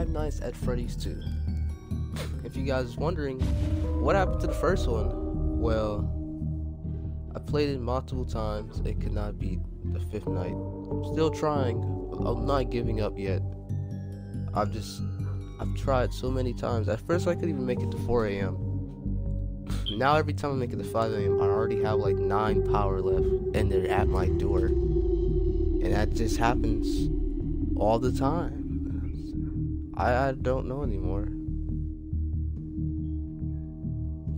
Five Nights at Freddy's 2. If you guys are wondering, what happened to the first one? Well, I played it multiple times. It could not beat the fifth night. I'm still trying. I'm not giving up yet. I've just, I've tried so many times. At first, I could even make it to 4 a.m. Now, every time I make it to 5 a.m., I already have like 9 power left, and they're at my door. And that just happens all the time. I, I don't know anymore.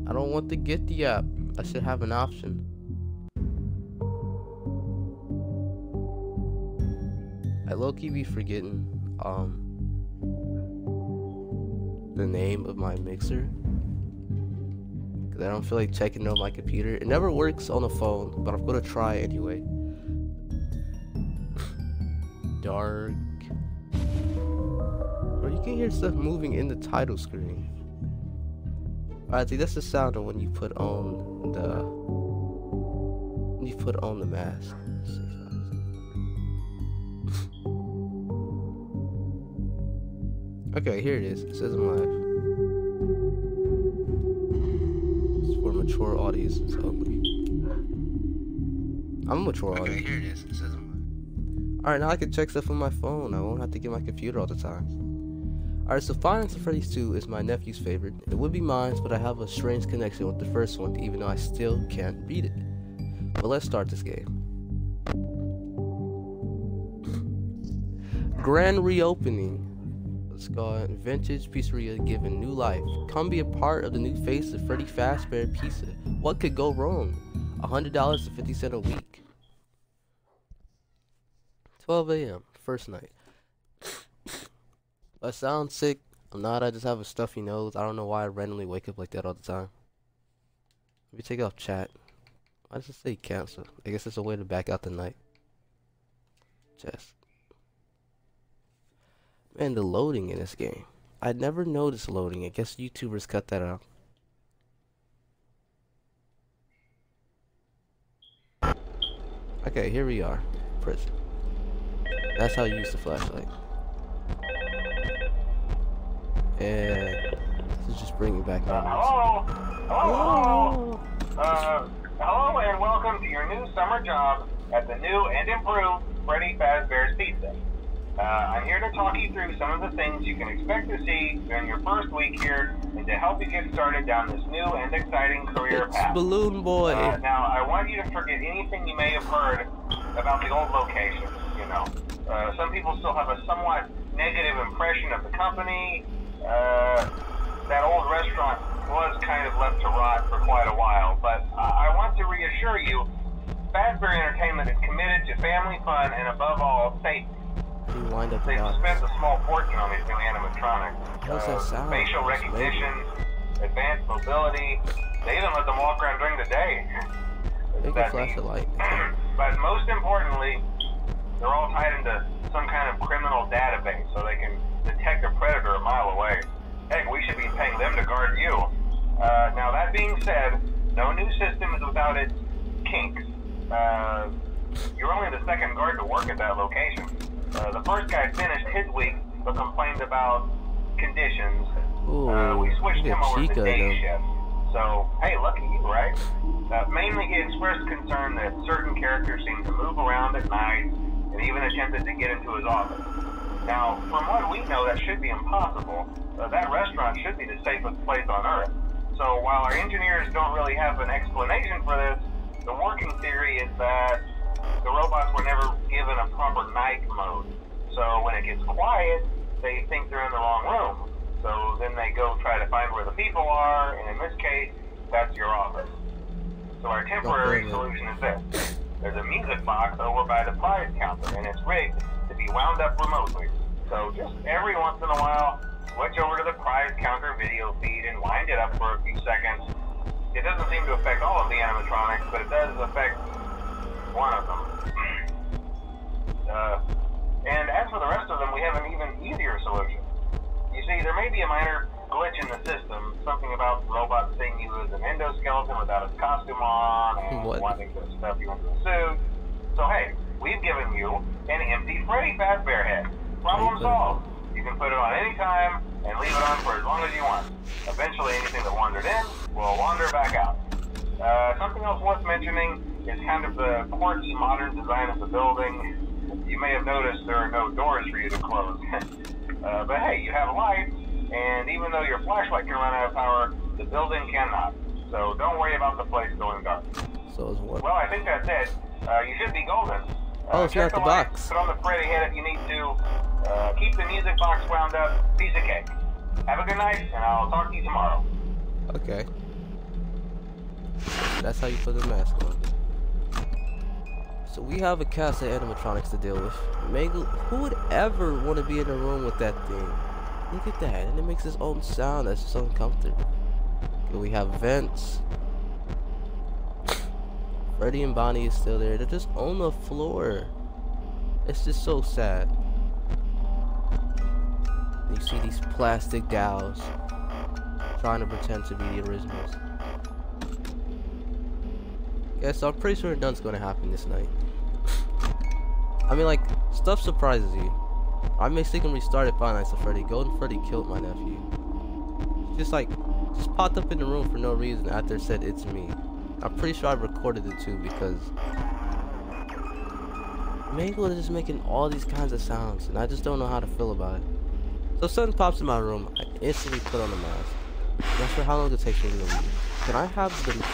I don't want to get the app. I should have an option. I low key be forgetting um the name of my mixer. Cause I don't feel like checking on my computer. It never works on the phone, but I'm gonna try anyway. Dark. Can hear stuff moving in the title screen. I think that's the sound of when you put on the when you put on the mask. okay, here it is. It says I'm live. It's for mature audiences only. I'm a mature Okay, audience. here it is. It says I'm Alright, now I can check stuff on my phone. I won't have to get my computer all the time. Alright, so Nights at Freddy's 2 is my nephew's favorite. It would be mine, but I have a strange connection with the first one, even though I still can't beat it. But let's start this game. Grand reopening. Let's go. Vintage Pizzeria given new life. Come be a part of the new face of Freddy Fazbear Pizza. What could go wrong? $100 to 50 cents a week. 12 a.m. First night. I sound sick. I'm not. I just have a stuffy nose. I don't know why I randomly wake up like that all the time. Let me take off chat. Why does it say cancel? I guess it's a way to back out the night. Just. Man, the loading in this game. I never noticed loading. I guess YouTubers cut that out. Okay, here we are. Prison. That's how you use the flashlight. And this is just bringing back Uh, memories. hello? Hello? Hello? Uh, hello and welcome to your new summer job at the new and improved Freddy Fazbear's Pizza. Uh, I'm here to talk you through some of the things you can expect to see during your first week here and to help you get started down this new and exciting career It's path. Balloon Boy. Uh, now, I want you to forget anything you may have heard about the old location. You know, uh, some people still have a somewhat negative impression of the company. Uh, that old restaurant was kind of left to rot for quite a while, but I want to reassure you, Fazbear Entertainment is committed to family fun and above all safety. You wind up They've spent a small fortune on these new animatronics. How's that sound? Facial recognition, advanced mobility. They even let them walk around during the day. They can flash a light. but most importantly, they're all tied into some kind of criminal database so they can detect a predator a mile away. Heck, we should be paying them to guard you. Uh, now, that being said, no new system is without its kinks. Uh, you're only the second guard to work at that location. Uh, the first guy finished his week but complained about conditions. Ooh, Uh, we switched him over Chica to day shift. So, hey, lucky you, right? Uh, mainly, he expressed concern that certain characters seemed to move around at night and even attempted to get into his office. Now, from what we know, that should be impossible. Uh, that restaurant should be the safest place on Earth. So, while our engineers don't really have an explanation for this, the working theory is that the robots were never given a proper night mode. So, when it gets quiet, they think they're in the wrong room. So then they go try to find where the people are, and in this case, that's your office. So our temporary solution is this. There's a music box over by the prize counter, and it's rigged be wound up remotely. So just every once in a while, switch over to the prize counter video feed and wind it up for a few seconds. It doesn't seem to affect all of the animatronics, but it does affect one of them. uh, and as for the rest of them, we have an even easier solution. You see, there may be a minor glitch in the system, something about the robot seeing you as an endoskeleton without his costume on, and What? wanting to stuff you into a suit. So hey, we've given you an empty Freddy Fazbear head. Problem solved. You can put it on any time and leave it on for as long as you want. Eventually, anything that wandered in will wander back out. Uh, something else worth mentioning is kind of the quirky modern design of the building. You may have noticed there are no doors for you to close. uh, but hey, you have a light, and even though your flashlight can run out of power, the building cannot. So don't worry about the place going dark. So? Well, I think that's it. Uh, you should be golden. Oh, it's not the light, box. Put on the Freddy head if you need to. Uh, keep the music box wound up. Piece of cake. Have a good night, and I'll talk to you tomorrow. Okay. That's how you put the mask on. So we have a cast of animatronics to deal with. Mangle, who would ever want to be in a room with that thing? Look at that, and it makes its own sound that's just uncomfortable. Okay, we have vents. Freddy and Bonnie is still there. They're just on the floor. It's just so sad. You see these plastic dolls trying to pretend to be the originals. Yeah, so I'm pretty sure none's gonna happen this night. I mean, like, stuff surprises you. I mistakenly restarted Five Nights at Freddy. Golden Freddy killed my nephew. Just like, just popped up in the room for no reason after said it's me. I'm pretty sure I recorded it too because Mangle is just making all these kinds of sounds and I just don't know how to feel about it. So something pops in my room, I instantly put on the mask. Not sure how long it takes me to leave. Can I have the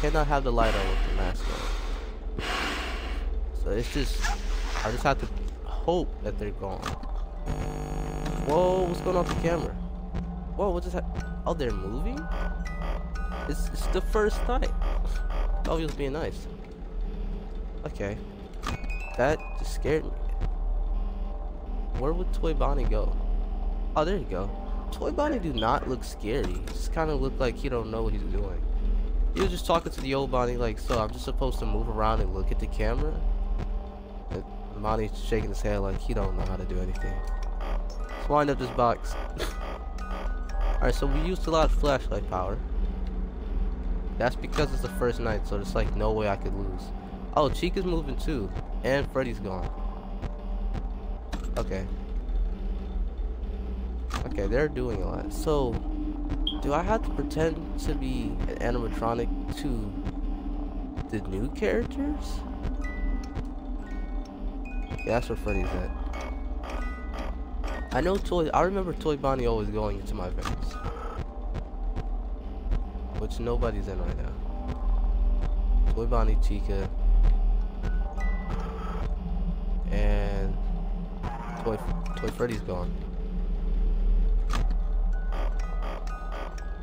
cannot have the light on with the mask on. So it's just I just have to hope that they're gone. Whoa, what's going on with the camera? Whoa, what just happened? Oh, they're moving? It's, it's the first night. Oh, he was being nice. Okay. That just scared me. Where would Toy Bonnie go? Oh, there you go. Toy Bonnie do not look scary. He just kind of look like he don't know what he's doing. He was just talking to the old Bonnie like, so I'm just supposed to move around and look at the camera? And Bonnie's shaking his head like he don't know how to do anything. Let's wind up this box. Alright, so we used a lot of flashlight power. That's because it's the first night, so there's like no way I could lose. Oh, Chica's moving too. And Freddy's gone. Okay. Okay, they're doing a lot. So, do I have to pretend to be an animatronic to the new characters? Yeah, that's where Freddy's at. I know Toy. I remember Toy Bonnie always going into my vents, which nobody's in right now. Toy Bonnie, Chica, and Toy Toy Freddy's gone.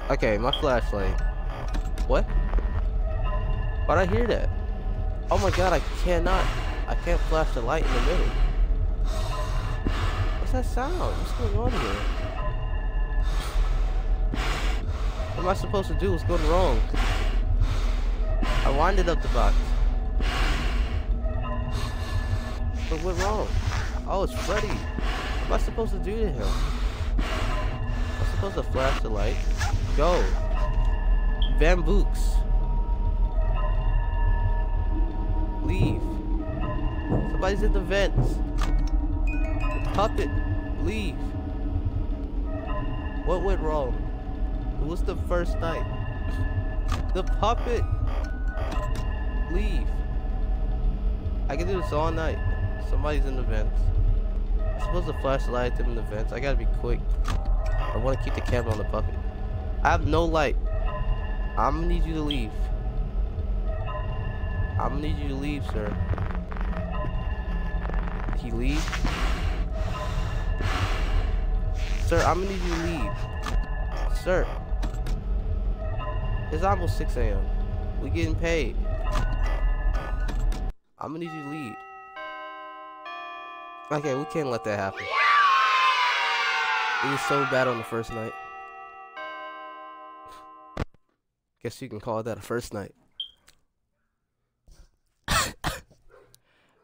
Okay, my flashlight. What? Why'd I hear that? Oh my god, I cannot. I can't flash the light in the middle. What's that sound? What's going on here? What am I supposed to do? What's going wrong? I winded up the box. But What went wrong? Oh, it's Freddy. What am I supposed to do to him? I'm supposed to flash the light. Go. Van Books. Leave. Somebody's in the vents. Puppet, leave. What went wrong? Was the first night. The puppet, leave. I can do this all night. Somebody's in the vents. I'm supposed to flash the in the vents. I gotta be quick. I want to keep the camera on the puppet. I have no light. I'm gonna need you to leave. I'm gonna need you to leave, sir. He leave? Sir, I'm gonna need you to leave. Sir. It's almost 6 a.m. We getting paid. I'm gonna need you to leave. Okay, we can't let that happen. It was so bad on the first night. Guess you can call that a first night.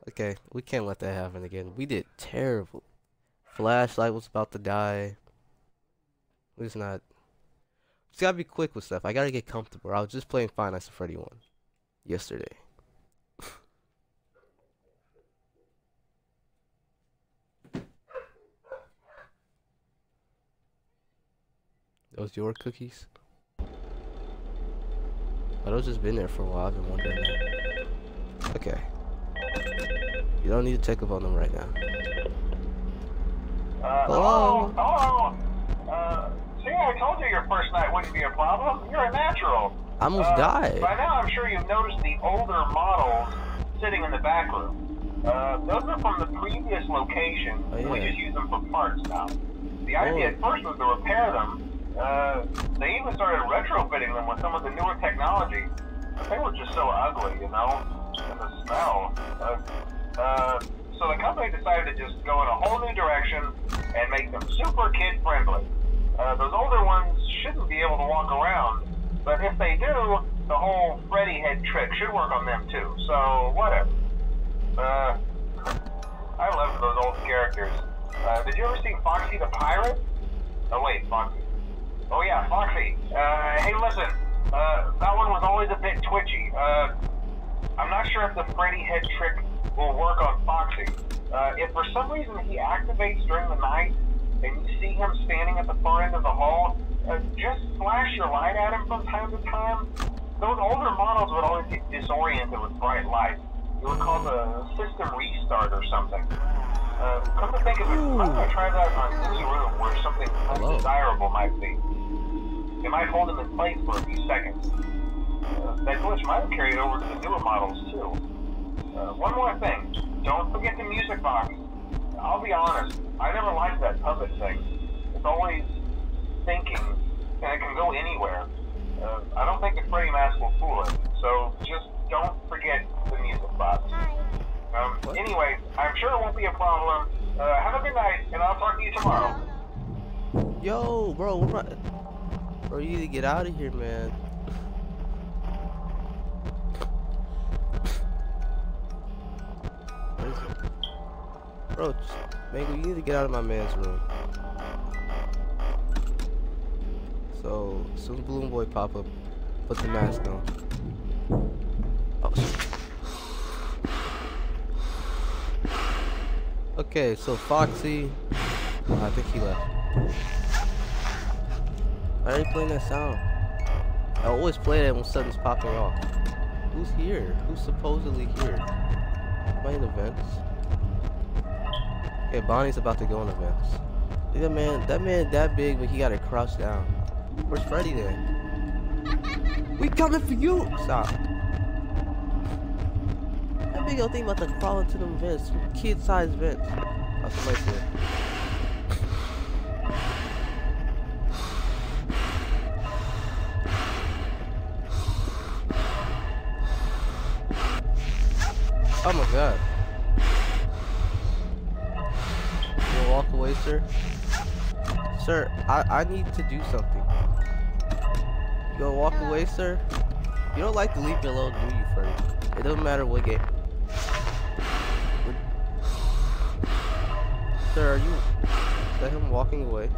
okay, we can't let that happen again. We did terrible. Flashlight was about to die. Just not. Just gotta be quick with stuff. I gotta get comfortable. I was just playing Five Nights at Freddy 1 yesterday. Those your cookies? Oh, those just been there for a while. I've been wondering that. Okay. You don't need to take up on them right now. Uh, Hello? Hello? Uh, see, I told you your first night wouldn't be a problem. You're a natural. I almost Uh, died. By now, I'm sure you've noticed the older models sitting in the back room. Uh, those are from the previous location. Oh, yeah. We just use them for parts now. The idea Oh. at first was to repair them. Uh, they even started retrofitting them with some of the newer technology. They were just so ugly, you know, and the smell. Uh, uh, so the company decided to just go in a whole new direction and make them super kid friendly. Uh, those older ones shouldn't be able to walk around, but if they do, the whole Freddy head trick should work on them too. So whatever. Uh, I love those old characters. Uh, did you ever see Foxy the Pirate? Oh wait, Foxy. Oh yeah, Foxy. Uh, hey, listen. Uh, that one was always a bit twitchy. Uh, I'm not sure if the Freddy head trick will work on Foxy. Uh, if for some reason he activates during the night and you see him standing at the far end of the hall, uh, just flash your light at him from time to time. Those older models would always get disoriented with bright lights. It would cause a system restart or something. Uh, come to think of it, I'm gonna try that on any room where something undesirable might be. It might hold him in place for a few seconds. Uh, that glitch might have carried over to the newer models too. Uh, one more thing. Don't forget the music box. I'll be honest, I never liked that puppet thing. It's always thinking, and it can go anywhere. Uh, I don't think the Freddy mask will fool it, so just don't forget the music box. Um, anyway, I'm sure it won't be a problem. Uh, have a good night, and I'll talk to you tomorrow. Yo, bro, what am I- Bro, you need to get out of here, man. Where is it? Bro, Mangle, you need to get out of my man's room. So, soon Balloon Boy pop up, put the mask on. Oh. Okay, so Foxy, oh, I think he left. Why are you playing that sound? I always play that when something's popping off. Who's here? Who's supposedly here? Am events? Okay, Bonnie's about to go in vents. Look that man, that man that big, but he got to crouch down. Where's Freddy then? We coming for you! Stop. That big old thing about to crawl into them vents, kid-sized vents. Oh, somebody's here. Oh my god. Sir? Sir, I, I need to do something. You gonna walk away, sir? You don't like to leave me alone, do you, Freddy? It doesn't matter what game. Sir, are you... Is that him walking away?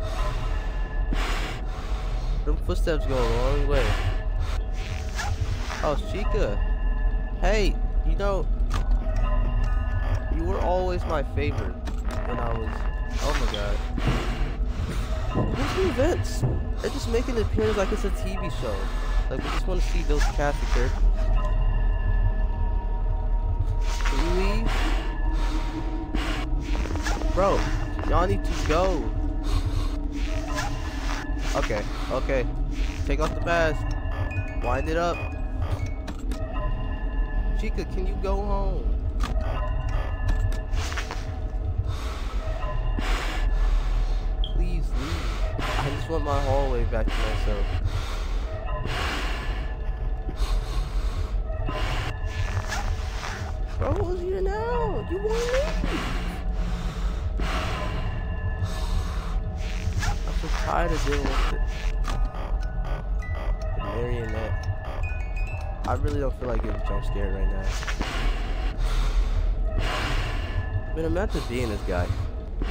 Them footsteps go a long way. Oh, Chica. Hey, you know, you were always my favorite when I was. Oh my god. Who's the events? They're just making it appear like it's a TV show. Like we just want to see those cast characters. Leave? Bro, y'all need to go. Okay, okay. Take off the mask. Wind it up. Chica, can you go home? Just want my hallway back to myself. Bro, who's here now? You won't leave. I'm so tired of dealing with it. The marionette. I really don't feel like getting jump scared right now. Man, imagine being this guy.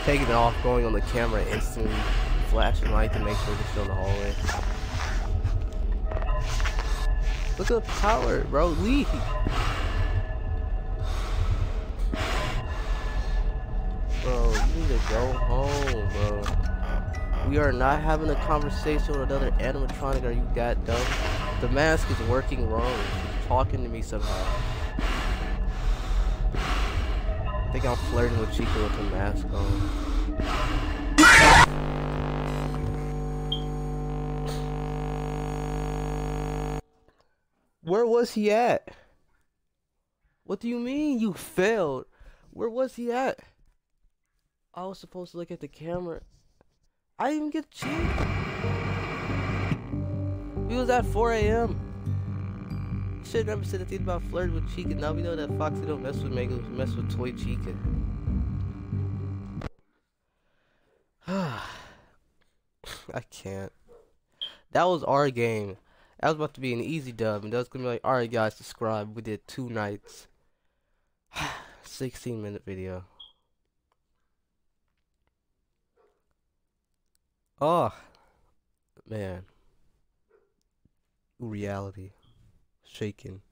Taking it off, going on the camera instantly, flashing light to make sure it's still in the hallway. Look at the power, bro. Leave. Bro, you need to go home, bro. We are not having a conversation with another animatronic. Are you that dumb? The mask is working wrong. She's talking to me somehow. I think I'm flirting with Chica with the mask on. Where was he at? What do you mean you failed? Where was he at? I was supposed to look at the camera. I didn't even get cheat. We was at 4 a.m. Should never said anything about flirting with Chica. Now we know that Foxy don't mess with Mega, mess with Toy Chica. I can't. That was our game. That was about to be an easy dub, and that was gonna be like, alright guys, subscribe. We did two nights. 16 minute video. Oh, man. Reality shaken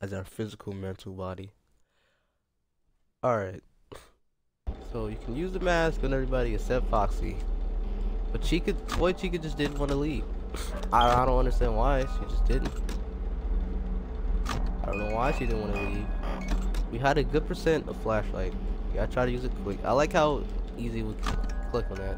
as our physical mental body. Alright. So you can use the mask on everybody except Foxy. But Chica, boy, Chica just didn't want to leave. I, I don't understand why. She just didn't. I don't know why she didn't want to leave. We had a good percent of flashlight. You gotta try to use it quick. I like how easy we click on that.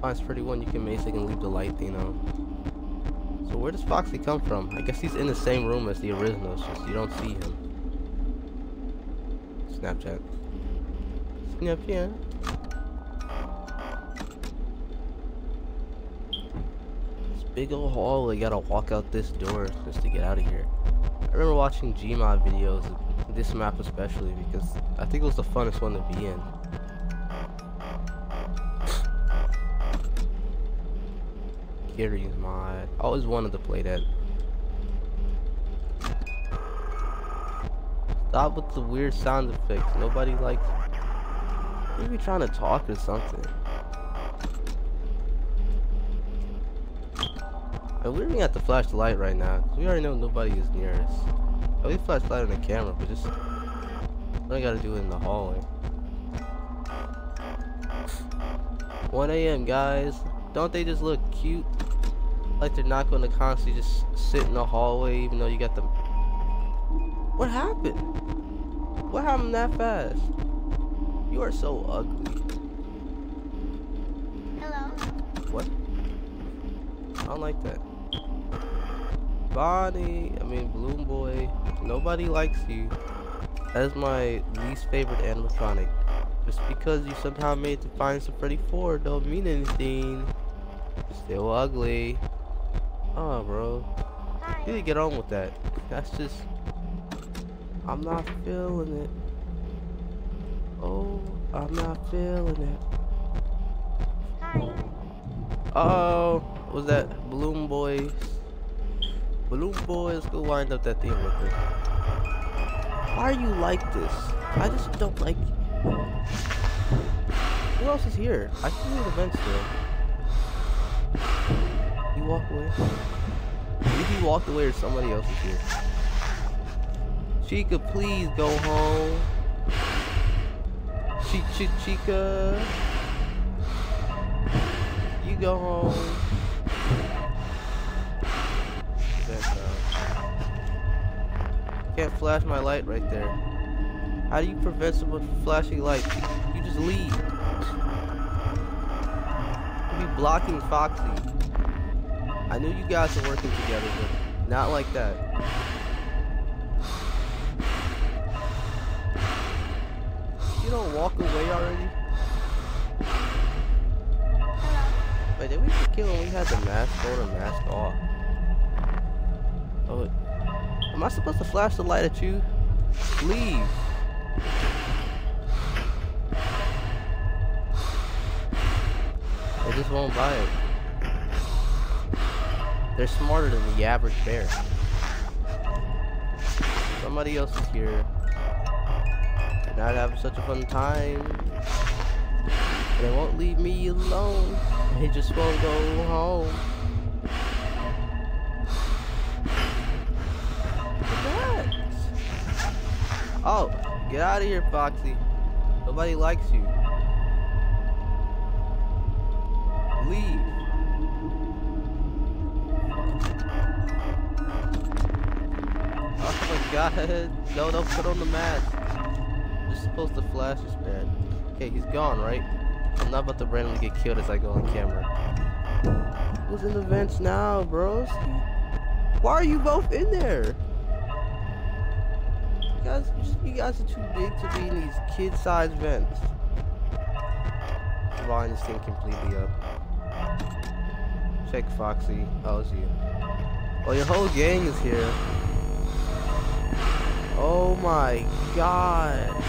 Finds pretty one you can basically leave the light thing on. So where does Foxy come from? I guess he's in the same room as the original, just you don't see him. Snapchat. Snapchat. Big old hallway, gotta walk out this door just to get out of here. I remember watching Gmod videos, this map especially, because I think it was the funnest one to be in. Garry's Mod. Always wanted to play that. Stop with the weird sound effects. Nobody likes. Maybe trying to talk or something. And we're gonna have to flash the light right now. Cause we already know nobody is near us. Oh, we flash the light on the camera, but just I gotta do it in the hallway. 1 a.m. guys. Don't they just look cute? Like they're not gonna constantly just sit in the hallway even though you got them. What happened? What happened that fast? You are so ugly. Hello. What? I don't like that. Bonnie, I mean Balloon Boy, nobody likes you. That is my least favorite animatronic. Just because you somehow made the Find Some Freddy 4 don't mean anything. You're still ugly. Oh, bro. You need to get on with that. That's just... I'm not feeling it. Oh, I'm not feeling it. Hi. Uh oh, was that Balloon Boys? Balloon Boys, go wind up that thing with me. Why are you like this? I just don't like. Who else is here? I can hear the vents still. You walk away. Maybe you walked away or somebody else is here. Chica, please go home. Chi Chi Chica. You go home. Can't flash my light right there. How do you prevent someone from flashing light? You just leave. You be blocking Foxy. I knew you guys were working together, but not like that. You don't walk away already? Wait, did we kill when we had the mask on and mask off? Am I supposed to flash the light at you? Leave. They just won't buy it. They're smarter than the average bear. Somebody else is here. They're not having such a fun time. They won't leave me alone. They just won't go home. Get out of here, Foxy. Nobody likes you. Leave. Oh my god. No, don't put on the mask. You're supposed to flash this man. Okay, he's gone, right? I'm not about to randomly get killed as I go on camera. Who's in the vents now, bros? Why are you both in there? You guys, you guys are too big to be in these kid-sized vents. Line this thing completely up. Check Foxy. Oh, it's you. Oh, your whole gang is here. Oh my god.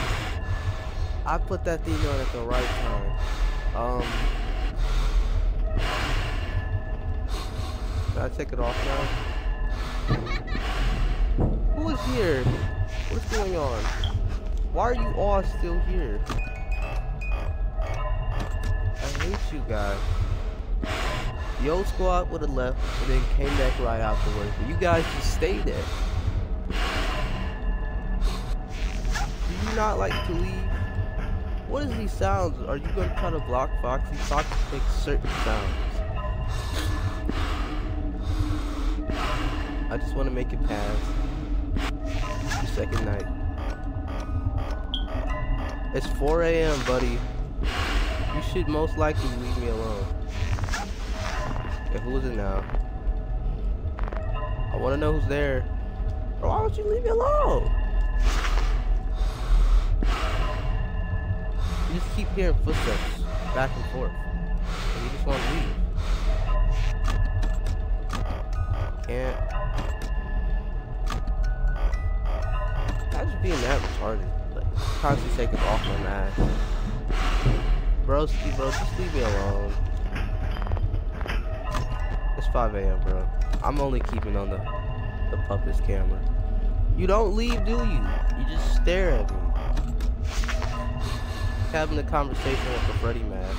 I put that thing on at the right time. Um. Can I take it off now? Who is here? What's going on? Why are you all still here? I hate you guys. The old squad would have left and then came back right afterwards, but you guys just stayed there. Do you not like to leave? What is these sounds? Are you gonna try to block Foxy? Foxy makes certain sounds. I just want to make it pass. Second night. It's 4 a.m., buddy. You should most likely leave me alone. Okay, who is it now? I want to know who's there. Why don't you leave me alone? You just keep hearing footsteps back and forth. And you just want to leave. Can't. Being that retarded. Like, constantly taking off my mask. Broski, bro, just leave me alone. It's 5 a.m., bro. I'm only keeping on the, the puppet's camera. You don't leave, do you? You just stare at me. Having a conversation with the Freddy mask.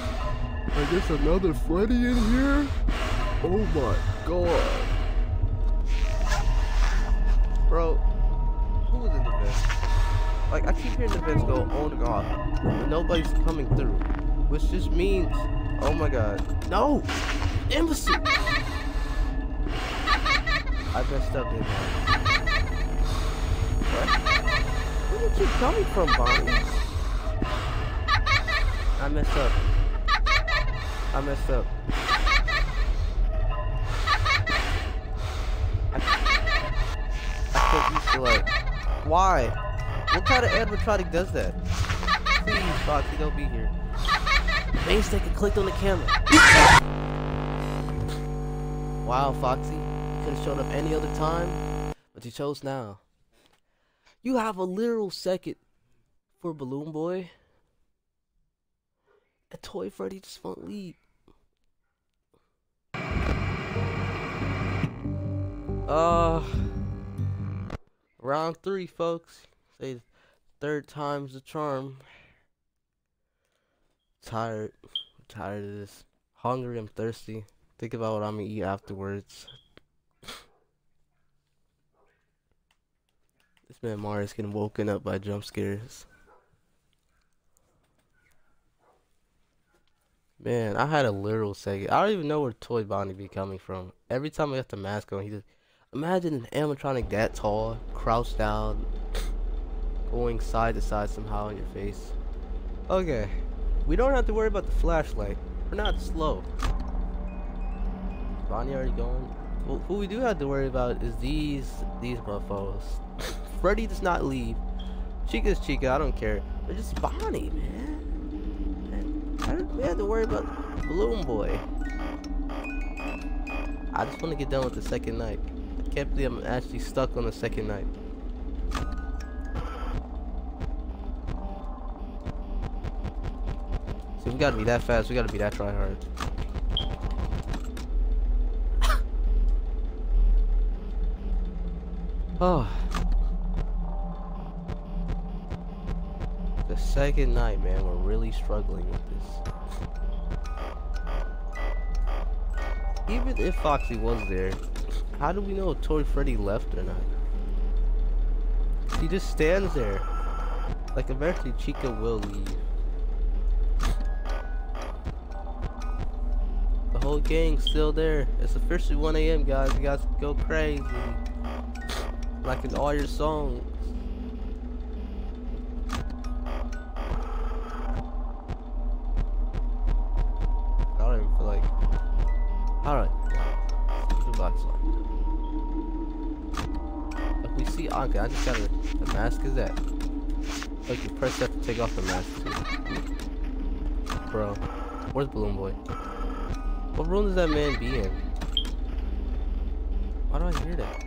I guess another Freddy in here? Oh my god. Bro, vent? Like, I keep hearing the vents go and off, but nobody's coming through. Which just means, oh my god. No! Imbecile! I messed up, I? What? Where did you coming from, Bonnie? I messed up. I messed up. Why? What kind of animatronic does that? Please, Foxy, don't be here. Main stick and clicked on the camera. wow, Foxy. Could have shown up any other time, but you chose now. You have a literal second for Balloon Boy. A Toy Freddy just won't leave. Uh, round three, folks. Say third time's the charm. Tired. I'm tired of this. Hungry, I'm thirsty. Think about what I'm gonna eat afterwards. this man Marius getting woken up by jump scares. Man, I had a literal second. I don't even know where Toy Bonnie be coming from. Every time I got the mask on, he just imagine an animatronic that tall, crouched down, going side to side somehow in your face. Okay, we don't have to worry about the flashlight. We're not slow. Bonnie already going. Well, who we do have to worry about is these these motherfuckers. Freddy does not leave. Chica's Chica, I don't care. But just Bonnie, man. I don't, we have to worry about Balloon Boy. I just want to get done with the second night. Can't believe I'm actually stuck on the second night. See, we gotta be that fast. We gotta be that try hard. Oh. The second night, man, we're really struggling with this. Even if Foxy was there, how do we know if Toy Freddy left or not? He just stands there. Like eventually Chica will leave. The whole gang's still there. It's officially 1 a.m. guys. You guys go crazy. Like in all your songs. I don't even feel like. Alright. Okay, I just got a the mask is that. Like you press that to take off the mask too. Bro. Where's Balloon Boy? What room does that man be in? Why do I hear that?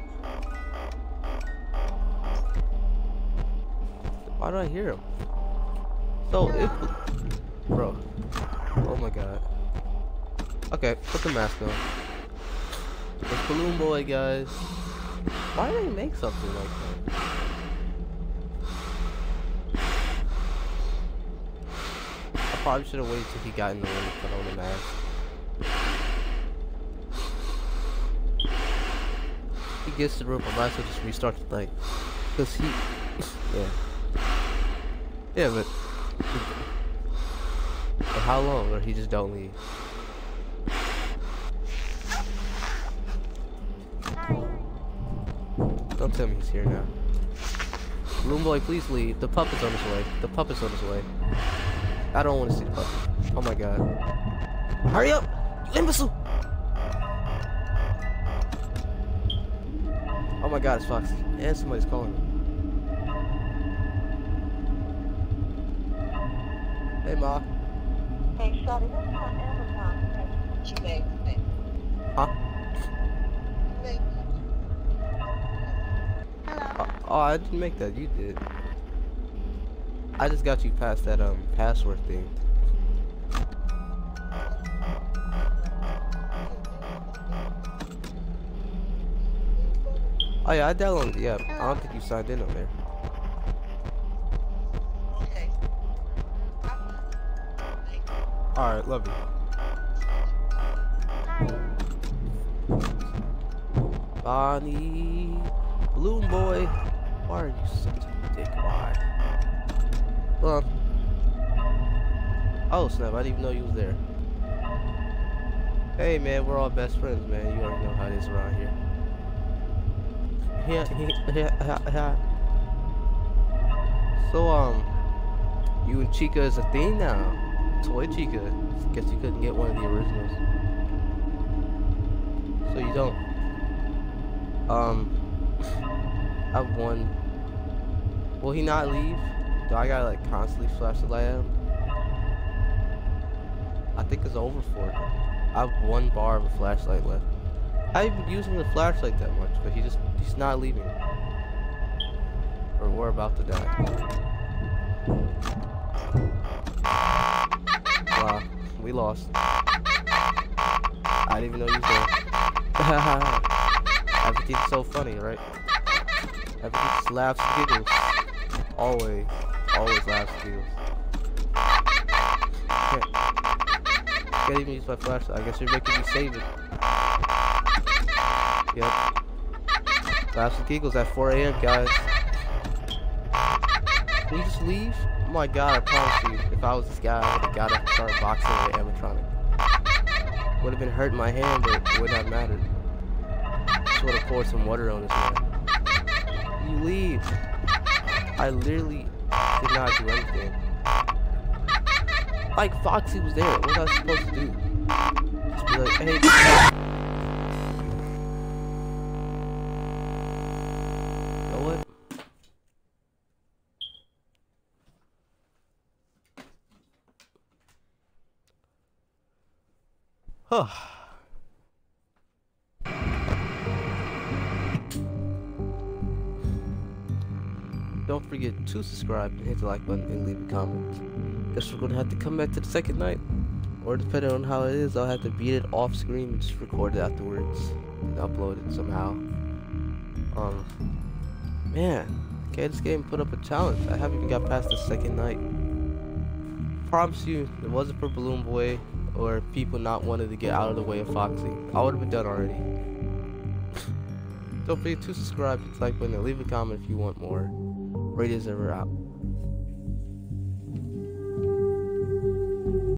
Why do I hear him? So if bro. Oh my god. Okay, put the mask on. It's Balloon Boy guys. Why do they make something like that? I probably should have waited till he got in the room to put on the mask. He gets the room, I might as well just restart the thing. Cause he, yeah. Yeah, but, but how long? Or he just don't leave? Tell me he's here now. Balloon Boy, please leave. The puppet's on his way. The puppet's on his way. I don't want to see the puppet. Oh my god. Hurry up! You imbecile! Oh my god, it's Foxy. And somebody's calling me. Hey, Ma. Hey, Shawty, what's on Amazon that you made? Huh? Oh, I didn't make that. You did. I just got you past that um password thing. Oh yeah, I downloaded app. I don't think you signed in on there. Okay. All right, love you. Bonnie, Balloon Boy, why are you such a dick? Why? Well, oh snap! I didn't even know you was there. Hey man, we're all best friends, man. You already know how it is around here. Yeah, yeah, yeah, yeah. So um, you and Chica is a thing now. Toy Chica. Guess you couldn't get one of the originals. So you don't. Um, Have one. Will he not leave? Do I gotta like constantly flash the light at him? I think it's over for him. I have one bar of a flashlight left. I haven't been using the flashlight that much, but he just he's not leaving. Or we're about to die. Wow, we lost. I didn't even know you was there. Everything's so funny, right? Everything just laughs giggles. Always, always laughs and giggles. Can't, can't even use my flashlight. I guess you're making me save it. Yep. Laughs and giggles at 4 a.m., guys. Can you just leave? Oh my god, I promise you, if I was this guy, I would have got up and started boxing with an animatronic. Would have been hurting my hand, but it would not have mattered. Just would have poured some water on his man. You leave. I literally did not do anything. Like Foxy was there. What was I supposed to do? Just be like, hey. You know what? Huh. Forget to subscribe and hit the like button and leave a comment. Guess we're gonna have to come back to the second night. Or depending on how it is, I'll have to beat it off screen and just record it afterwards and upload it somehow. Um Man, okay, this game put up a challenge. I haven't even got past the second night. Promise you, it wasn't for Balloon Boy or people not wanting to get out of the way of Foxy, I would have been done already. Don't forget to subscribe, hit the like button, and leave a comment if you want more. Ray the Observer out.